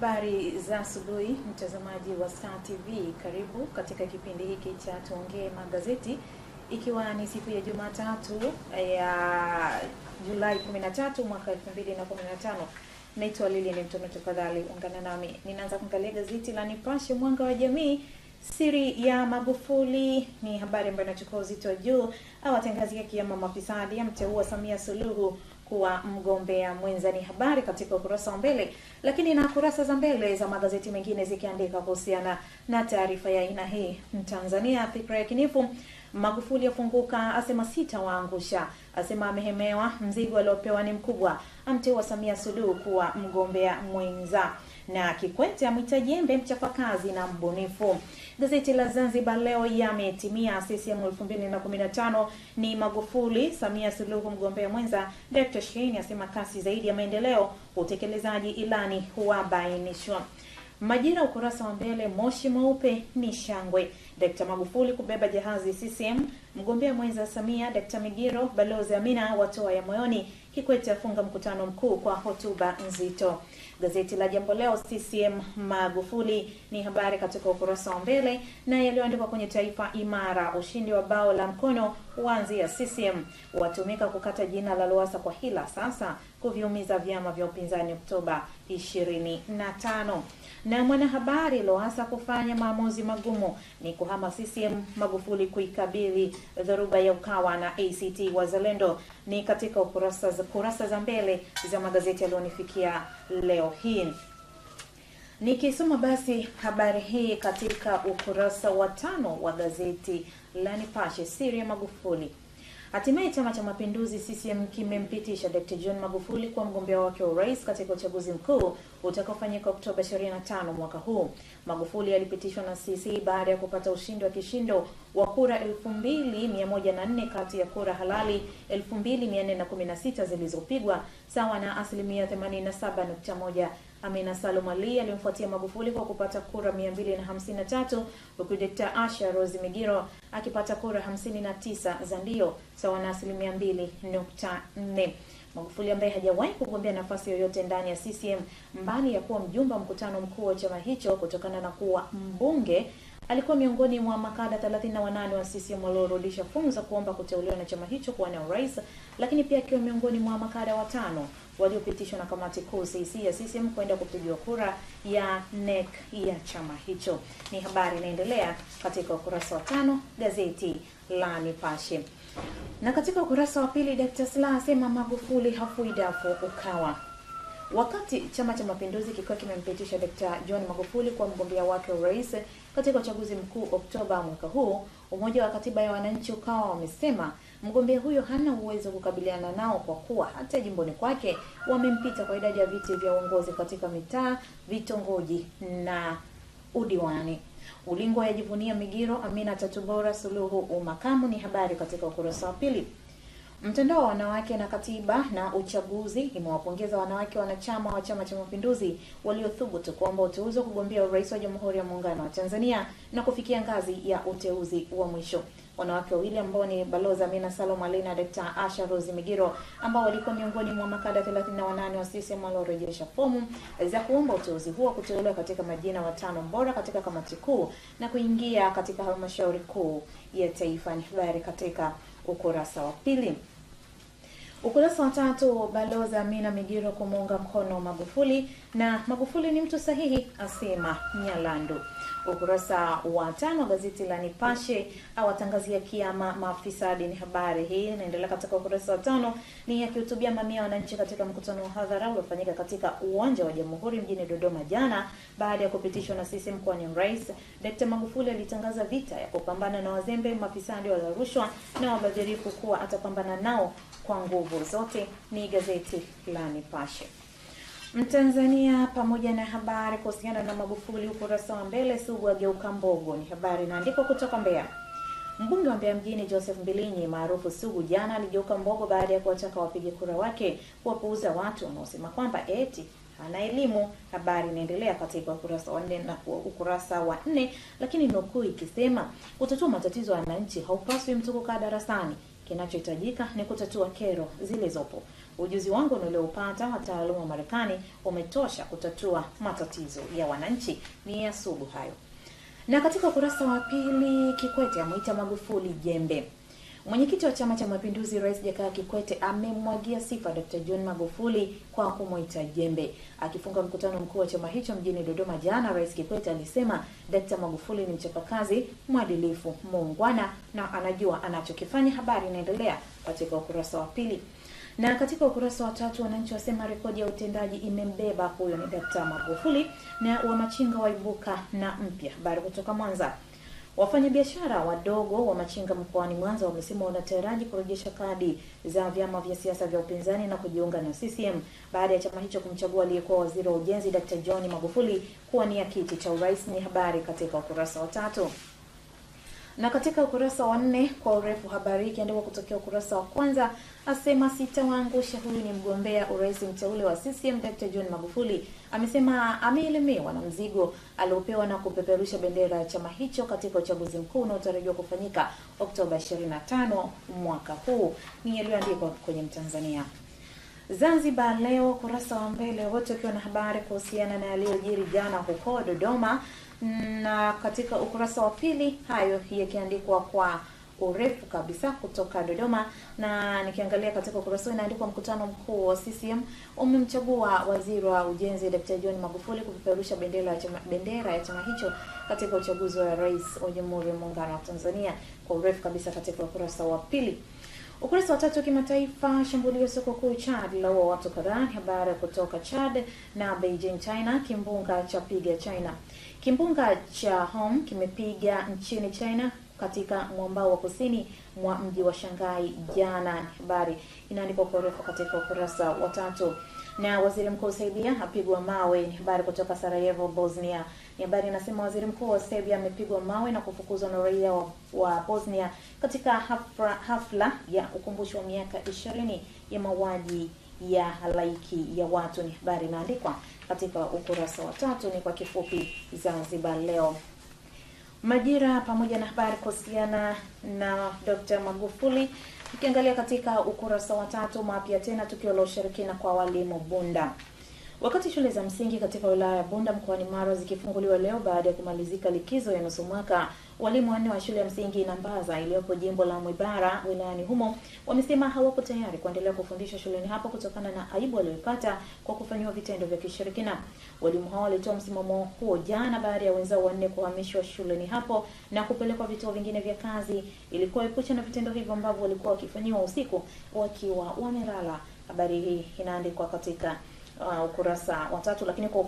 Habari za asubuhi, mtazamaji wa Star TV, karibu katika kipindi hiki cha tuongee magazeti, ikiwa ni siku ya Jumatatu ya Julai 13 mwaka 2015. Naitwa lili ni Mtono, tafadhali ungana nami. Ninaanza kuangalia gazeti la Nipashe Mwanga wa Jamii. Siri ya Magufuli ni habari ambayo inachukua uzito juu. Awatangazia kiama mafisadi, amteua Samia Suluhu kuwa mgombea mwenza, ni habari katika ukurasa wa mbele, lakini na kurasa za mbele za magazeti mengine zikiandika kuhusiana na taarifa ya aina hii. Mtanzania fikra ya kinifu, Magufuli afunguka, asema sita waangusha, asema amehemewa, mzigo aliopewa ni mkubwa, amteua Samia Suluhu kuwa mgombea mwenza na Kikwete amwita jembe mchapakazi na mbunifu. Gazeti la Zanzibar Leo yametimia CCM 2015 ni Magufuli, Samia Suluhu mgombea mwenza. Dr. Shein asema kasi zaidi ya maendeleo, utekelezaji ilani huwabainishwa. Majira ukurasa wa mbele, moshi mweupe ni shangwe. Dkt. Magufuli kubeba jahazi CCM, mgombea mwenza Samia. Dkt. Migiro, Balozi Amina watoa ya moyoni. Kikwete afunga mkutano mkuu kwa hotuba nzito. Gazeti la Jambo Leo, CCM Magufuli ni habari katika ukurasa wa mbele, na yaliyoandikwa kwenye Taifa Imara, ushindi wa bao la mkono uanzia CCM, watumika kukata jina la Lowassa kwa hila, sasa kuviumiza vyama vya upinzani Oktoba 25. Na Mwanahabari, Lowassa kufanya maamuzi magumu ni kuhama CCM, Magufuli kuikabili dhoruba ya Ukawa na ACT Wazalendo, ni katika ukurasa kurasa za mbele za magazeti yaliyonifikia leo hii. Nikisoma basi habari hii katika ukurasa wa tano wa gazeti la Nipashe, siri ya Magufuli. Hatimaye Chama cha Mapinduzi CCM kimempitisha Dr. John Magufuli kuwa mgombea wake wa urais katika uchaguzi mkuu utakaofanyika Oktoba 25 mwaka huu. Magufuli alipitishwa na CC baada ya kupata ushindi wa kishindo wa kura 2104 kati ya kura halali 2416 zilizopigwa sawa na asilimia 87.1. Amina Salum Ali aliyemfuatia Magufuli kwa kupata kura 253 huku Dr. Asha Rose Migiro akipata kura 59 za ndio sawa na asilimia 2.4. Magufuli ambaye hajawahi kugombea nafasi yoyote ndani ya CCM mbali ya kuwa mjumbe wa mkutano mkuu wa chama hicho kutokana na kuwa mbunge alikuwa miongoni mwa makada 38 wa CCM waliorudisha fomu za kuomba kuteuliwa na chama hicho kuwania urais, lakini pia akiwa miongoni mwa makada watano waliopitishwa na kamati kuu CC ya CCM kwenda kupigiwa kura ya NEC ya chama hicho. Ni habari inaendelea katika ukurasa wa tano gazeti la Nipashe. Na katika ukurasa wa pili, Dkt. Slaa asema Magufuli hafui dafu Ukawa. Wakati Chama cha Mapinduzi kikiwa kimempitisha Dkt. John Magufuli kuwa mgombea wake wa urais katika uchaguzi mkuu Oktoba mwaka huu, Umoja wa Katiba ya Wananchi Ukawa wamesema mgombea huyo hana uwezo wa kukabiliana nao kwa kuwa hata jimboni kwake wamempita kwa idadi ya viti vya uongozi katika mitaa, vitongoji na udiwani. Ulingo yajivunia Migiro, Amina Tatubora Suluhu umakamu, ni habari katika ukurasa wa pili. Mtandao wa wanawake na katiba na uchaguzi imewapongeza wanawake wanachama wa Chama cha Mapinduzi waliothubutu kuomba uteuzi wa kugombea urais wa Jamhuri ya Muungano wa Tanzania na kufikia ngazi ya uteuzi wa mwisho. Wanawake wawili ambao ni Balozi Amina Salum Ali na Dr. Asha Rose Migiro ambao walikuwa miongoni mwa makada 38 wa CCM waliorejesha fomu za kuomba uteuzi huo kuteuliwa katika majina watano bora katika kamati kuu na kuingia katika halmashauri kuu ya taifa. Ni habari katika ukurasa wa pili. Ukurasa wa tatu, Balozi Amina Migiro kumuunga mkono Magufuli na Magufuli ni mtu sahihi, asema Nyalandu. Ukurasa wa tano gazeti la Nipashe awatangazia kiama maafisa ni habari hii inaendelea katika ukurasa wa tano. Ni akihutubia mamia wananchi katika mkutano wa hadhara uliofanyika katika uwanja wa Jamhuri mjini Dodoma jana baada ya kupitishwa na CCM kuwania urais. Dkt. Magufuli alitangaza vita ya kupambana na wazembe, mafisadi wa rushwa na wabadhirifu kuwa atapambana nao kwa nguvu zote. Ni gazeti la Nipashe. Mtanzania pamoja na habari kuhusiana na Magufuli ukurasa wa mbele, Sugu ageuka mbogo, ni habari inaandikwa kutoka Mbeya. Mbunge wa Mbeya mjini Joseph Mbilinyi maarufu Sugu jana aligeuka mbogo baada ya kuwataka wapiga kura wake kuwapuuza watu wanaosema kwamba eti hana elimu. Habari inaendelea katika ukurasa wa nne na ukurasa wa nne, lakini nukuu ikisema kutatua matatizo ya wananchi haupaswi mtu kukaa darasani Kinachohitajika ni kutatua kero zilizopo. Ujuzi wangu nilioupata wa taaluma wa Marekani umetosha kutatua matatizo ya wananchi. Ni Asubu hayo. Na katika ukurasa wa pili, Kikwete amwita Magufuli jembe. Mwenyekiti wa Chama cha Mapinduzi Rais Jakaya Kikwete amemwagia sifa Dr. John Magufuli kwa kumwita jembe. Akifunga mkutano mkuu wa chama hicho mjini Dodoma jana, Rais Kikwete alisema Dr. Magufuli ni mchapakazi, mwadilifu, muungwana na anajua anachokifanya. Habari inaendelea katika ukurasa wa pili na katika ukurasa wa tatu wananchi wasema rekodi ya utendaji imembeba. Huyo ni Dkt. Magufuli. Na wamachinga waibuka na mpya. Habari kutoka Mwanza. Wafanyabiashara wadogo wa machinga mkoani Mwanza wamesema wanataraji kurejesha kadi za vyama vya siasa vya upinzani na kujiunga na CCM baada ya chama hicho kumchagua aliyekuwa waziri wa ujenzi Dkt. John Magufuli kuwania kiti cha urais. Ni habari katika ukurasa wa tatu na katika ukurasa wa nne kwa urefu habari ikiandikwa kutokea ukurasa wa kwanza, asema sitawaangusha. Huyu ni mgombea urais mteule wa CCM Dr. John Magufuli amesema ameelemewa na mzigo aliopewa na kupeperusha bendera ya chama hicho katika uchaguzi mkuu unaotarajiwa kufanyika Oktoba 25 mwaka huu. Ni yaliyoandikwa kwenye Mtanzania. Zanzibar Leo kurasa wa mbele wote ukiwa na habari kuhusiana na yaliyojiri jana huko Dodoma, na katika ukurasa wa pili hayo yakiandikwa kwa urefu kabisa kutoka Dodoma. Na nikiangalia katika ukurasa inaandikwa mkutano mkuu wa CCM umemchagua waziri wa ujenzi Dr. John Magufuli kupeperusha bendera ya chama, bendera ya chama hicho katika uchaguzi wa rais wa Jamhuri ya Muungano wa Tanzania, kwa urefu kabisa katika ukurasa wa pili. Ukurasa wa tatu kimataifa, shambulio soko kuu Chad laua watu kadhaa. Ni habari kutoka Chad na Beijing China. Kimbunga cha piga China. Kimbunga cha Hong kimepiga nchini China katika mwambao wa kusini mwa mji wa Shanghai jana. Habari inaandikwa kwa urefu katika ukurasa wa tatu. Na waziri mkuu Serbia apigwa mawe. Ni habari kutoka Sarajevo, Bosnia. Ni habari inasema waziri mkuu wa Serbia amepigwa mawe na kufukuzwa na raia wa, wa Bosnia katika hafla, hafla ya ukumbusho wa miaka ishirini ya mauaji ya halaiki ya watu. Ni habari imeandikwa katika ukurasa wa tatu. Ni kwa kifupi Zanzibar Leo. Majira pamoja na habari kuhusiana na Dr. Magufuli. Tukiangalia katika ukurasa wa tatu, mapya tena tukio la ushirikina kwa walimu Bunda. Wakati shule za msingi katika wilaya ya Bunda mkoani Mara zikifunguliwa leo baada ya kumalizika likizo ya nusu mwaka, walimu wanne wa shule ya msingi Nambaza iliyopo jimbo la Mwibara wilayani humo wamesema hawako tayari kuendelea kufundisha shuleni hapo kutokana na aibu waliyopata kwa kufanyiwa vitendo vya kishirikina. Walimu hao walitoa msimamo huo jana baada ya wenzao wanne kuhamishwa shuleni hapo na kupelekwa vituo vingine vya kazi ili kuwaepusha na vitendo hivyo ambavyo walikuwa wakifanyiwa usiku wakiwa wamelala. Habari hii inaandikwa katika uh, ukurasa wa tatu, lakini kwa